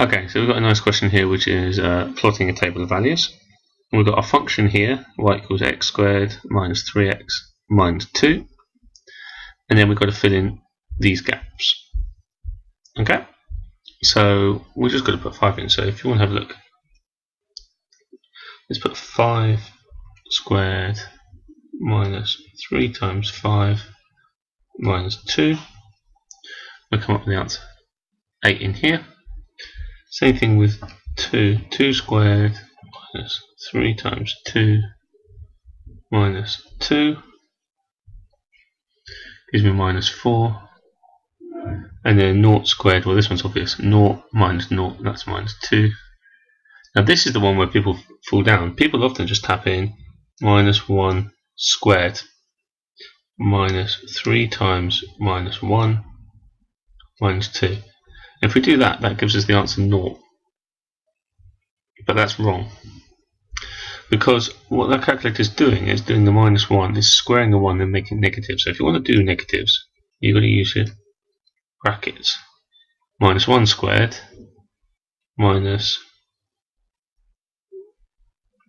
Okay, so we've got a nice question here which is uh, plotting a table of values. We've got a function here, y equals x squared minus 3x minus 2. And then we've got to fill in these gaps. Okay, so we're just going to put 5 in. So if you want to have a look, let's put 5 squared minus 3 times 5 minus 2. We'll come up with the answer 8 in here. Same thing with 2. 2 squared minus 3 times 2 minus 2 gives me minus 4. And then 0 squared, well this one's obvious, 0 minus 0, that's minus 2. Now this is the one where people fall down. People often just tap in minus 1 squared minus 3 times minus 1 minus 2. If we do that, that gives us the answer 0. But that's wrong. Because what that calculator is doing is doing the minus 1, is squaring the 1 and making negative. So if you want to do negatives, you've got to use your brackets. Minus 1 squared minus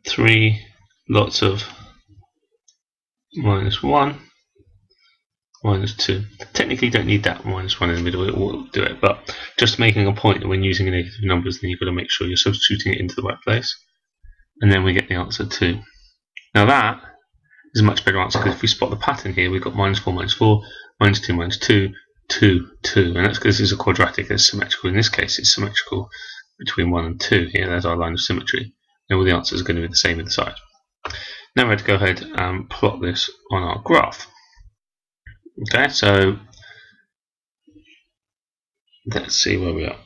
3 lots of minus 1 minus 2. Technically you don't need that minus 1 in the middle, it will do it, but just making a point that when using negative numbers then you've got to make sure you're substituting it into the right place. And then we get the answer 2. Now that is a much better answer because if we spot the pattern here, we've got minus 4, minus 4, minus 2, minus 2, 2, 2. And that's because this is a quadratic, it's symmetrical. In this case, it's symmetrical between 1 and 2 here. There's our line of symmetry. And all the answers are going to be the same inside. Now we're going to go ahead and plot this on our graph. Okay, so let's see where we are.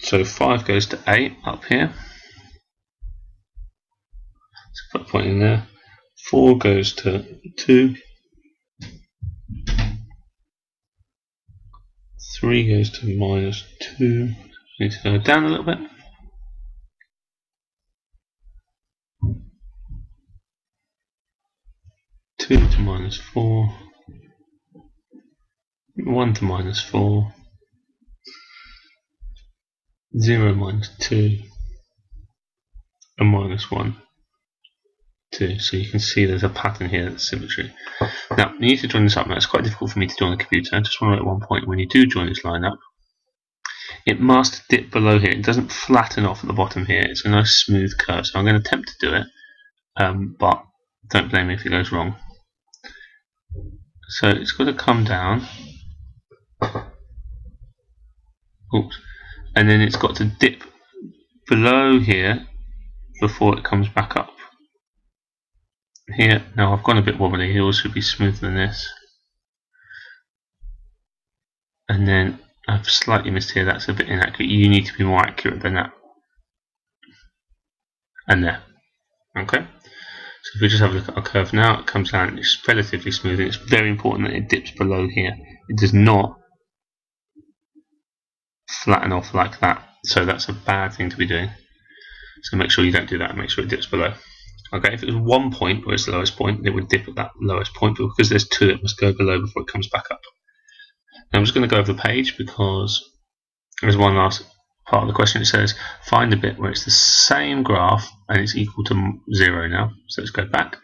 So 5 goes to 8 up here. So put a point in there. 4 goes to 2. 3 goes to minus 2. Need to go down a little bit. Two to minus four. 1 to minus 4, 0 minus 2, and minus 1, 2. So you can see there's a pattern here that's symmetry. Now, you need to join this up. Now, it's quite difficult for me to do on the computer. I just want to at one point, when you do join this line up, it must dip below here. It doesn't flatten off at the bottom here. It's a nice smooth curve. So I'm going to attempt to do it, um, but don't blame me if it goes wrong. So it's got to come down Oops. And then it's got to dip below here before it comes back up. Here, now I've gone a bit wobbly, it should be smoother than this. And then I've slightly missed here, that's a bit inaccurate. You need to be more accurate than that. And there. Okay. So if we just have a look at our curve now, it comes down, it's relatively smooth, and it's very important that it dips below here. It does not flatten off like that. So that's a bad thing to be doing. So make sure you don't do that. Make sure it dips below. Okay, if it was one point where it's the lowest point, it would dip at that lowest point. But because there's two, it must go below before it comes back up. Now I'm just going to go over the page because there's one last part of the question. It says find a bit where it's the same graph and it's equal to zero now. So let's go back.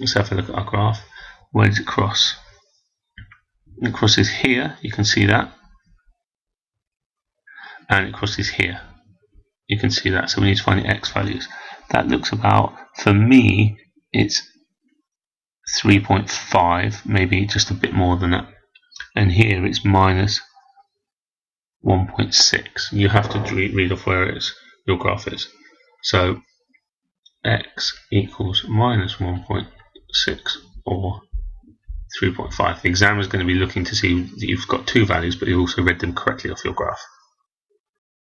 Let's have a look at our graph. Where does it cross? It crosses here. You can see that and it crosses here. You can see that. So we need to find the x values. That looks about, for me, it's 3.5, maybe just a bit more than that. And here it's minus 1.6. You have to read off where it is, your graph is. So x equals minus 1.6 or 3.5. The is going to be looking to see that you've got two values, but you've also read them correctly off your graph.